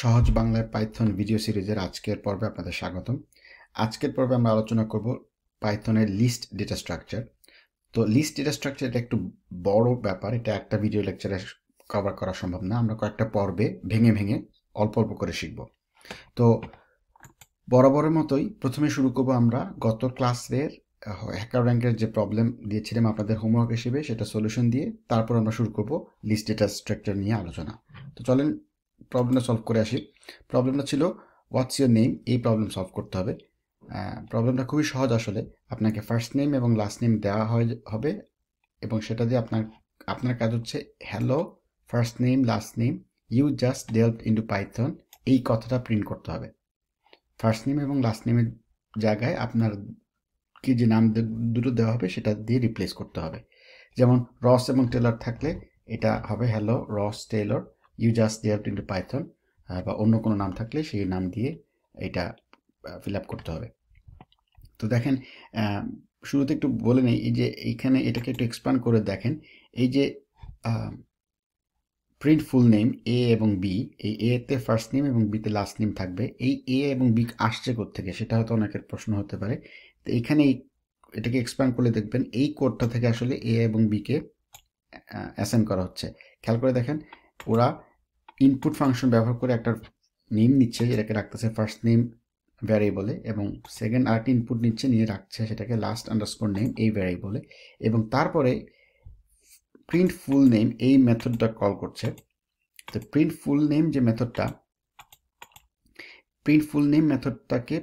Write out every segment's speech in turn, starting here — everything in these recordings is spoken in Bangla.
সহজ বাংলায় পাইথন ভিডিও সিরিজের আজকের পর্বে আপনাদের স্বাগতম। আজকের পর্বে আমরা আলোচনা করব পাইথনের লিস্ট ডেটা স্ট্রাকচার। তো লিস্ট ডেটা স্ট্রাকচার এটা একটু বড় ব্যাপার, এটা একটা ভিডিও লেকচারে কভার করা সম্ভব না। আমরা কয়েকটা পর্বে ভেঙে ভেঙে অল্প অল্প করে শিখব। তো বরাবরের মতোই প্রথমে শুরু করব আমরা গত ক্লাসের হ্যাকার র্যাঙ্কের যে প্রবলেম দিয়েছিলাম আপনাদের হোমওয়ার্ক হিসেবে, সেটা সলিউশন দিয়ে তারপর আমরা শুরু করব লিস্ট ডেটা স্ট্রাকচার নিয়ে আলোচনা। তো চলেন প্রবলেমটা সলভ করে আসি। প্রবলেমটা ছিল হোয়াটস ইউর নেম এই প্রবলেম সলভ করতে হবে। প্রবলেমটা খুবই সহজ আসলে। আপনাকে ফার্স্ট নেম এবং লাস্ট নেম দেওয়া হয়, হবে এবং সেটা দিয়ে আপনার আপনার কাজ হচ্ছে hello first name last name you just develop into Python এই কথাটা প্রিন্ট করতে হবে। ফার্স্ট নেম এবং লাস্ট নেমের জায়গায় আপনার কি যে নাম দুটো দেওয়া হবে, সেটা দিয়ে রিপ্লেস করতে হবে। যেমন রস এবং টেলর থাকলে, এটা হবে hello Ross Taylor you just develop into Python বা অন্য কোনো নাম থাকলে সেই নাম দিয়ে এটা ফিল আপ করতে হবে। তো দেখেন শুরুতে একটু বলে নেই, এই যে এইখানে এটাকে একটু এক্সপ্যান্ড করে দেখেন, এই যে প্রিন্ট ফুল নেম এ এবং বি এই এতে ফার্স্ট নেম এবং বিতে লাস্ট নেম থাকবে। এই এ এবং বি আসছে থেকে সেটা হয়তো অনেকের প্রশ্ন হতে পারে। তো এইখানে এটাকে এক্সপ্যান্ড করলে দেখবেন এই কোডটা থেকে আসলে এ এবং বিকে অ্যাসাইন করা হচ্ছে। খেয়াল করে দেখেন, ওরা ইনপুট ফাংশন ব্যবহার করে একটা নেম নিচ্ছে, যেটাকে রাখতেছে ফার্স্ট নেম ভ্যারিয়েবলে এবং সেকেন্ড আরেকটি ইনপুট নিচ্ছে, নিয়ে রাখছে সেটাকে লাস্ট আন্ডারস্কোর নেম এই ভ্যারিয়েবলে এবং তারপরে প্রিন্ট ফুল নেম এই মেথডটা কল করছে। তো প্রিন্ট ফুল নেম যে মেথডটা প্রিন্ট ফুল নেম মেথডটাকে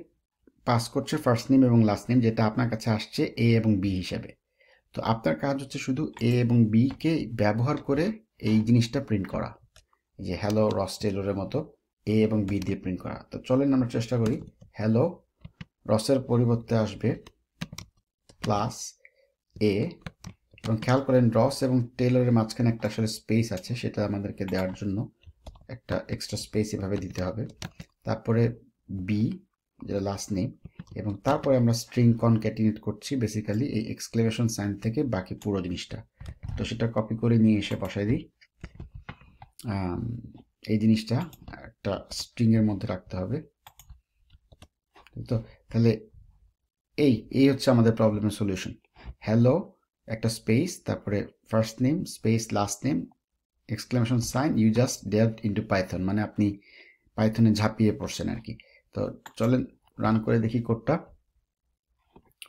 পাস করছে ফার্স্ট নেম এবং লাস্ট নেম যেটা আপনার কাছে আসছে এ এবং বি হিসেবে। তো আপনার কাজ হচ্ছে শুধু এ এবং বিকে ব্যবহার করে এই জিনিসটা প্রিন্ট করা। যে হ্যালো রস টেলরের মতো এ এবং বি দিয়ে প্রিন্ট করা। তো চলেন আমরা চেষ্টা করি। হ্যালো রসের পরিবর্তে আসবে প্লাস এ এবং খেয়াল করেন রস এবং টেলরের মাঝখানে একটা আসলে স্পেস আছে, সেটা আমাদেরকে দেওয়ার জন্য একটা এক্সট্রা স্পেস এভাবে দিতে হবে। তারপরে বি যেটা লাস্ট নেম এবং তারপরে আমরা স্ট্রিং কন কনক্যাটিনেট করছি বেসিক্যালি এই এক্সক্লেমেশন সাইন থেকে বাকি পুরো জিনিসটা। তো সেটা কপি করে নিয়ে এসে বসাই দিই। এই জিনিসটা একটা স্ট্রিংয়ের মধ্যে রাখতে হবে। তো তাহলে এই এই হচ্ছে আমাদের প্রবলেমের সলিউশন হ্যালো একটা স্পেস তারপরে first name space last name exclamation sign you just ডেভড into Python মানে আপনি পাইথনে ঝাঁপিয়ে পড়ছেন আর কি। তো চলেন রান করে দেখি কোডটা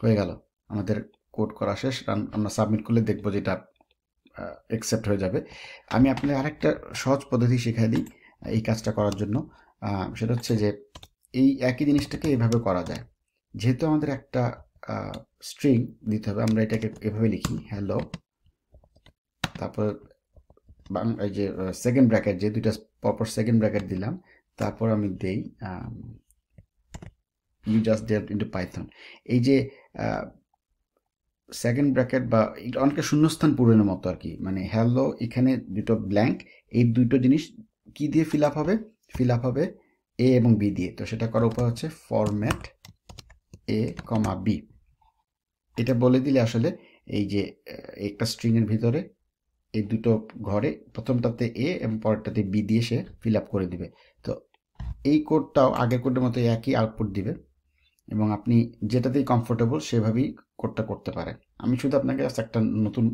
হয়ে গেল। আমাদের কোড করা শেষ। রান আমরা সাবমিট করলে দেখব যেটা অ্যাকসেপ্ট হয়ে যাবে। আমি আপনাদের আরেকটা সহজ পদ্ধতি শেখাই দিই এই কাজটা করার জন্য। সেটা হচ্ছে যে, এই একই জিনিসটাকে এভাবে করা যায়। যেহেতু আমাদের একটা স্ট্রিং দিতে হবে, আমরা এটাকে এভাবে লিখি হ্যালো তারপর এই যে সেকেন্ড ব্র্যাকেট যে দুইটা পরপর সেকেন্ড ব্র্যাকেট দিলাম, তারপর আমি দেই ইউ জাস্ট ডেভড ইন্টু পাইথন এই যে সেকেন্ড ব্র্যাকেট বা অনেকটা শূন্যস্থান পূরণের মতো আর কি। মানে হ্যালো এখানে দুটো ব্ল্যাঙ্ক এই দুটো জিনিস কি দিয়ে ফিল আপ হবে? ফিল আপ হবে এ এবং বি দিয়ে। তো সেটা করার উপায় হচ্ছে ফরম্যাট এ কমা বি এটা বলে দিলে আসলে এই যে একটা স্ট্রিংয়ের ভিতরে এই দুটো ঘরে প্রথমটাতে এ এবং পরেরটাতে বি দিয়ে সে ফিল আপ করে দিবে। তো এই কোডটাও আগের কোডের মতো একই আউটপুট দিবে। এবং আপনি যেটাতেই কমফোর্টেবল সেভাবেই কোডটা করতে পারেন। আমি শুধু আপনাকে একটা নতুন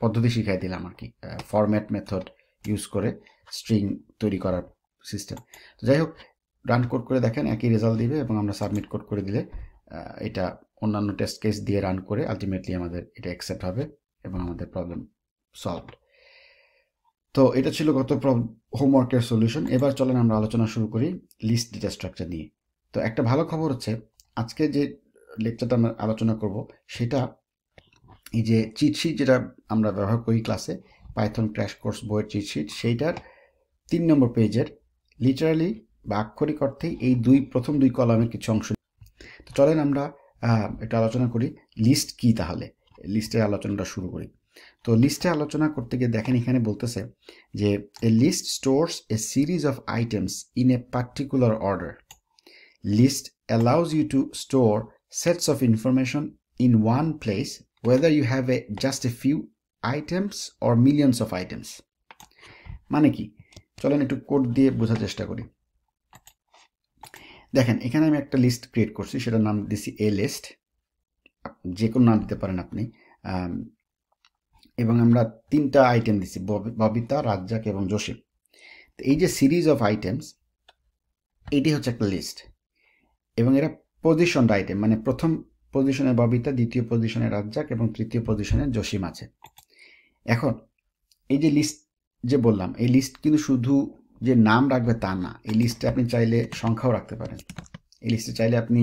পদ্ধতি শিখাই দিলাম আর কি ফরম্যাট মেথড ইউজ করে স্ট্রিং তৈরি করার সিস্টেম তো যাই হোক রান কোড করে দেখেন, একই রেজাল্ট দিবে এবং আমরা সাবমিট কোড করে দিলে এটা অন্যান্য টেস্ট কেস দিয়ে রান করে আলটিমেটলি আমাদের এটা অ্যাকসেপ্ট হবে এবং আমাদের প্রবলেম সলভড তো এটা ছিল গত হোমওয়ার্কের সলিউশন এবার চলেন আমরা আলোচনা শুরু করি লিস্ট ডেটা স্ট্রাকচার নিয়ে। তো একটা ভালো খবর হচ্ছে, আজকে যে লেকচারটা আমরা আলোচনা করব, সেটা এই যে চিটশিট যেটা আমরা ব্যবহার করি ক্লাসে পাইথন ক্র্যাশ কোর্স বইয়ের চিটশিট সেইটার তিন নম্বর পেজের লিটারালি বা আক্ষরিক অর্থেই এই দুই, প্রথম দুই কলামের কিছু অংশ। তো চলেন আমরা এটা আলোচনা করি লিস্ট কি তাহলে? লিস্টের আলোচনাটা শুরু করি। তো লিস্টে আলোচনা করতে গিয়ে দেখেন এখানে বলতেছে যে a list stores a series of items in a particular order list allows you to store sets of information in one place whether you have a, just a few items or millions of items. মানে কি? চলেন একটু কোড দিয়ে বোঝার চেষ্টা করি। দেখেন, এখানে আমি একটা লিস্ট ক্রিয়েট করছি, সেটার নাম দিছি এ লিস্ট যে কোনো নাম দিতে পারেন আপনি। এবং আমরা তিনটা আইটেম দিছি ববিতা, রাজ্জাক এবং জসিম। তো এই যে সিরিজ অফ আইটেমস এটি হচ্ছে একটা লিস্ট এবং এরা পজিশনড আইটেম মানে প্রথম পজিশনে ববিতা, দ্বিতীয় পজিশনে রাজ্জাক এবং তৃতীয় পজিশনে জসিম আছে। এখন, এই যে লিস্ট যে বললাম, এই লিস্ট কিন্তু শুধু যে নাম রাখবে তা না, এই লিস্টে আপনি চাইলে সংখ্যাও রাখতে পারেন। এই লিস্টে চাইলে আপনি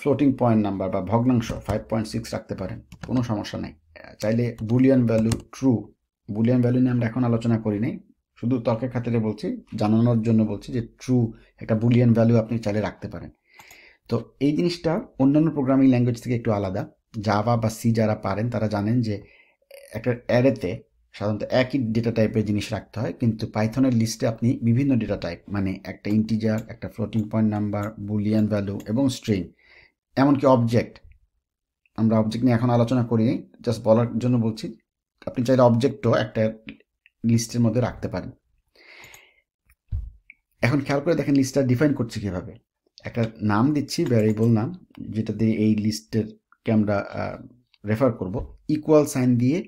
ফ্লোটিং পয়েন্ট নাম্বার বা ভগ্নাংশ ফাইভ পয়েন্ট সিক্স রাখতে পারেন, কোনো সমস্যা নেই। চাইলে boolean value true boolean value নিয়ে আমরা এখন আলোচনা করি নাই। শুধু তর্কের খাতিরে বলছি, জানানোর জন্য বলছি যে ট্রু একটা বুলিয়ান ভ্যালু আপনি চাইলে রাখতে পারেন। তো এই জিনিসটা অন্যান্য প্রোগ্রামিং ল্যাঙ্গুয়েজ থেকে একটু আলাদা। জাভা বা সি যারা পারেন, তারা জানেন যে একটা অ্যারেতে সাধারণত একই ডেটা টাইপের জিনিস রাখতে হয়, কিন্তু পাইথনের লিস্টে আপনি বিভিন্ন ডেটা টাইপ মানে একটা ইন্টিজার একটা floating point number boolean value এবং স্ট্রিং এমনকি অবজেক্ট আমরা অবজেক্ট নিয়ে এখন আলোচনা করিনি জাস্ট বলার জন্য বলছি, আপনি চাইলে অবজেক্টও একটা লিস্টের মধ্যে রাখতে পারেন। এখন খেয়াল করে দেখেন লিস্টটা ডিফাইন করছি কীভাবে। একটা নাম দিচ্ছি ভ্যারিয়েবল নাম যেটা দিয়ে এই লিস্টেরকে আমরা রেফার করব। ইকুয়াল সাইন দিয়ে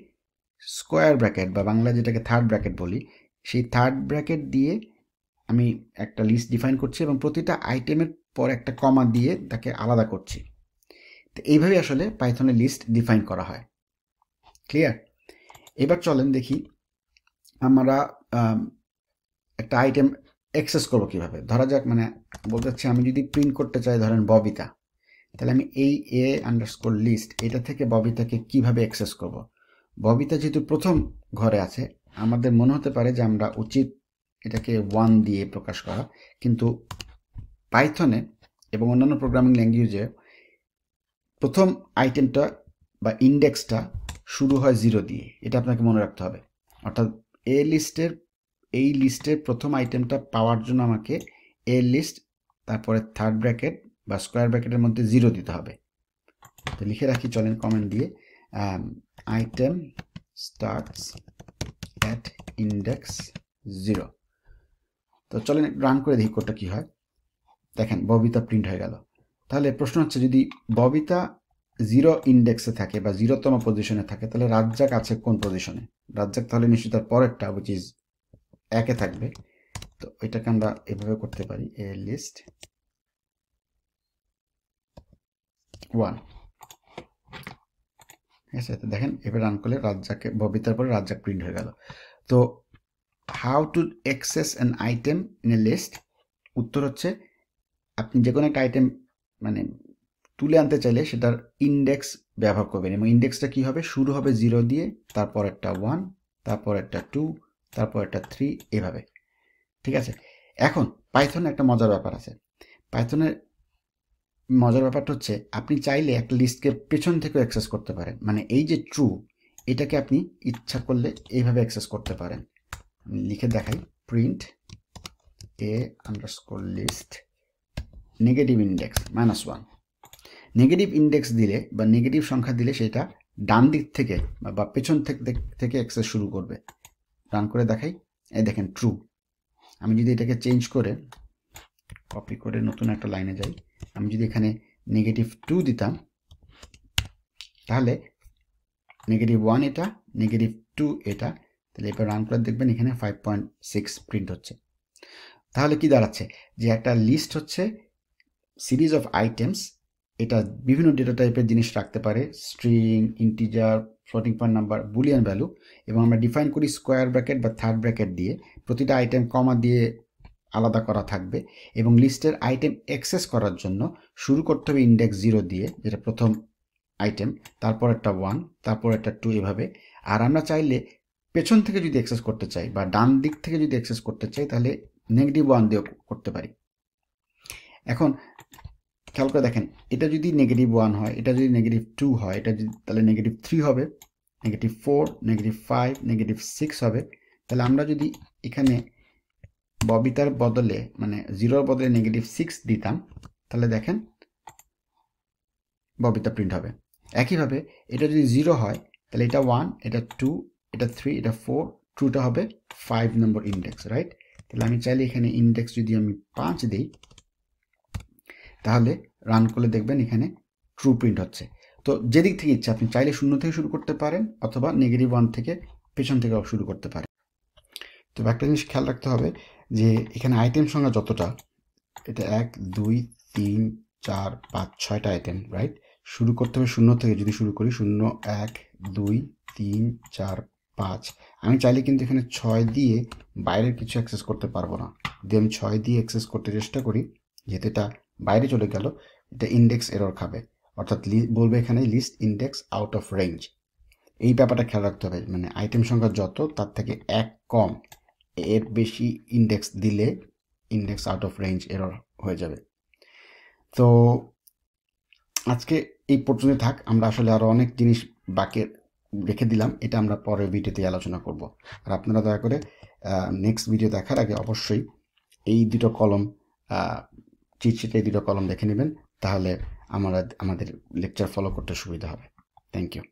স্কোয়ার ব্র্যাকেট বা বাংলা যেটাকে থার্ড ব্র্যাকেট বলি, সেই থার্ড ব্র্যাকেট দিয়ে আমি একটা লিস্ট ডিফাইন করছি এবং প্রতিটা আইটেমের পর একটা কমা দিয়ে তাকে আলাদা করছি। তো এইভাবে আসলে পাইথনের লিস্ট ডিফাইন করা হয়। ক্লিয়ার এবার চলেন দেখি আমরা একটা আইটেম অ্যাক্সেস করব কীভাবে ধরা যাক মানে বলতে চাচ্ছি আমি যদি প্রিন্ট করতে চাই, ধরেন ববিতা, তাহলে আমি এই এ আন্ডারস্কোর লিস্ট এটা থেকে ববিতাকে কীভাবে অ্যাক্সেস করব। ববিতা যেহেতু প্রথম ঘরে আছে, আমাদের মনে হতে পারে যে আমরা উচিত এটাকে ওয়ান দিয়ে প্রকাশ করা, কিন্তু পাইথনে এবং অন্যান্য প্রোগ্রামিং ল্যাঙ্গুয়েজে প্রথম আইটেমটা বা ইন্ডেক্সটা শুরু হয় জিরো দিয়ে, এটা আপনাকে মনে রাখতে হবে অর্থাৎ এ লিস্টের এই লিস্টের প্রথম আইটেমটা পাওয়ার জন্য আমাকে এ লিস্ট তারপরে থার্ড ব্র্যাকেট বা স্কোয়ার ব্র্যাকেটের মধ্যে জিরো দিতে হবে। তো লিখে রাখি, চলেন কমেন্ট দিয়ে। Item starts at index zero তো চলেন রান করে দেখি কোডটা কী হয়। দেখেন, ববিতা প্রিন্ট হয়ে গেল। তাহলে প্রশ্ন হচ্ছে, যদি ববিতা জিরো ইন্ডেক্সে থাকে বা জিরোতম পজিশনে থাকে, তাহলে রাজ্জাক আছে কোন পজিশনে রাজ্জাক তাহলে নিশ্চয়ই তার পরেরটা উইচ ইজ একে থাকবে। তো এটাকে আমরা এভাবে করতে পারি, এ লিস্ট ওয়ান ঠিক আছে দেখেন, এবার রান করলে রাজ্জাকে, ববিতার পরে রাজ্জাক প্রিন্ট হয়ে গেল। তো how to access an item in a list উত্তর হচ্ছে, আপনি যে কোনো একটা আইটেম মানে তুলে আনতে চাইলে সেটার ইন্ডেক্স ব্যবহার করবেন এবং ইন্ডেক্সটা কী হবে? শুরু হবে জিরো দিয়ে, তারপর একটা ওয়ান তারপর একটা টু তারপর একটা থ্রি এভাবে। ঠিক আছে? এখন পাইথনে একটা মজার ব্যাপার আছে। পাইথনের মজার ব্যাপারটা হচ্ছে, আপনি চাইলে একটা লিস্টকে পেছন থেকেও অ্যাক্সেস করতে পারেন। মানে এই যে ট্রু এটাকে আপনি ইচ্ছা করলে এইভাবে অ্যাক্সেস করতে পারেন। লিখে দেখাই print a underscore list negative index minus one negative index দিলে বা নেগেটিভ সংখ্যা দিলে সেটা ডান দিক থেকে বা পেছন থেকে থেকে অ্যাক্সেস শুরু করবে। রান করে দেখাই। এই দেখেন ট্রু আমি যদি এটাকে চেঞ্জ করে কপি করে নতুন একটা লাইনে যাই, আমি যদি এখানে নেগেটিভ টু দিতাম, তাহলে নেগেটিভ ওয়ান এটা নেগেটিভ টু এটা, তাহলে এবার রান করে দেখবেন এখানে ফাইভ পয়েন্ট সিক্স প্রিন্ট হচ্ছে। তাহলে কি দাঁড়াচ্ছে? যে একটা লিস্ট হচ্ছে সিরিজ অফ আইটেমস এটা বিভিন্ন ডেটা টাইপের জিনিস রাখতে পারে string integer floating point number boolean value এবং আমরা ডিফাইন করি স্কোয়ার ব্র্যাকেট বা থার্ড ব্র্যাকেট দিয়ে। প্রতিটা আইটেম কমা দিয়ে আলাদা করা থাকবে এবং লিস্টের আইটেম অ্যাক্সেস করার জন্য শুরু করতে হবে ইন্ডেক্স জিরো দিয়ে, যেটা প্রথম আইটেম তারপর একটা ওয়ান তারপর একটা টু এভাবে। আর আমরা চাইলে পেছন থেকে যদি অ্যাক্সেস করতে চাই বা ডান দিক থেকে যদি অ্যাক্সেস করতে চাই, তাহলে নেগেটিভ ওয়ান দিয়েও করতে পারি। এখন খেয়াল করে দেখেন, এটা যদি নেগেটিভ ওয়ান হয়, এটা যদি নেগেটিভ টু হয়, এটা যদি, তাহলে নেগেটিভ থ্রি হবে negative four negative five negative six হবে। তাহলে আমরা যদি এখানে ববিতার বদলে মানে জিরোর বদলে নেগেটিভ সিক্স দিতাম, তাহলে দেখেন ববিতা প্রিন্ট হবে। একইভাবে এটা যদি জিরো হয়, তাহলে এটা ওয়ান এটা টু এটা থ্রি এটা ফোর ট্রুটা হবে ফাইভ নম্বর ইন্ডেক্স রাইট তাহলে আমি চাইলে এখানে ইন্ডেক্স যদি আমি পাঁচ দিই তাহলে রান করলে দেখবেন এখানে ট্রু প্রিন্ট হচ্ছে। তো যেদিক থেকে ইচ্ছা, আপনি চাইলে শূন্য থেকে শুরু করতে পারেন অথবা নেগেটিভ ওয়ান থেকে পেছন থেকে শুরু করতে পারেন। তো একটা জিনিস খেয়াল রাখতে হবে যে এখানে আইটেম সংখ্যা যতটা, এটা এক, দুই, তিন, চার, পাঁচ, ছয়টা আইটেম রাইট শুরু করতে হবে শূন্য থেকে, যদি শুরু করি শূন্য, এক, দুই, তিন, চার, পাঁচ। আমি চাইলে কিন্তু এখানে ছয় দিয়ে বাইরের কিছু অ্যাক্সেস করতে পারব না। যদি আমি ছয় দিয়ে অ্যাক্সেস করতে চেষ্টা করি, যেহেতু এটা বাইরে চলে গেল, এটা ইন্ডেক্স এরর খাবে। অর্থাৎ বলবে এখানে list index out of range এই ব্যাপারটা খেয়াল রাখতে হবে মানে আইটেম সংখ্যা যত, তার থেকে এক কম, এর বেশি ইন্ডেক্স দিলে index out of range error হয়ে যাবে। তো আজকে এই পর্যন্ত থাক, আমরা আসলে আরও অনেক জিনিস বাকি রেখে দিলাম, এটা আমরা পরের ভিডিওতে আলোচনা করব। আর আপনারা দয়া করে নেক্সট ভিডিও দেখার আগে অবশ্যই এই দুটো কলম চিটশিটে এই দুটো কলম দেখে নেবেন, তাহলে আমরা আমাদের লেকচার ফলো করতে সুবিধা হবে। Thank you